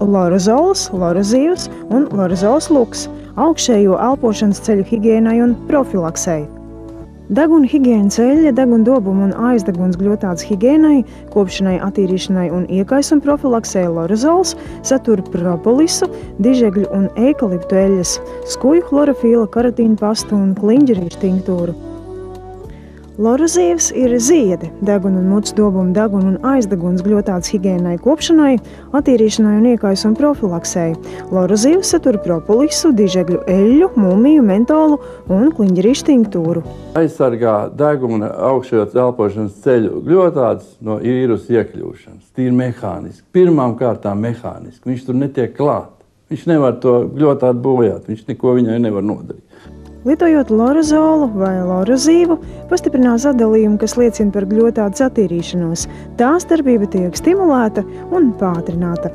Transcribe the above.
lorozols, lorozīvs un lorozols luks augšējo elpošanas ceļu higiēnai un profilaksei. Deguna higiēnas eļļa, deguna dobuma un aizdeguns gļotādes higiēnai, kopšanai, attīrīšanai un iekaisuma profilaksē lorozols satur propolisu, dižegļu un eikaliptu eļļas, skuju chlorofila, karatīnu pastu un kliņģerīšu tinktūru. Lorozīvs ir ziedi, deguna un mutes dobuma, deguna un aizdeguns gļotādes higiēnai, kopšanai, attīrīšanai un iekaisuma profilaksei. Lorozīvs satur propolisu, dižegļu eļļu, mumiju, mentolu un kliņģerīšu tinktūru. Aizsargā deguna augšējos elpošanas ceļu gļotādes no vīrusu iekļūšanas. Tīri mehāniski. Pirmām kārtām mehāniski. Viņš tur netiek klāt. Viņš nevar to gļotādu bojāt. Viņš neko viņai nevar nodarīt. Lietojot lorozolu vai lorozīvu, pastiprinās atdalījumu, kas liecina par gļotādes attīrīšanos. Tā starpība tiek stimulēta un pātrināta.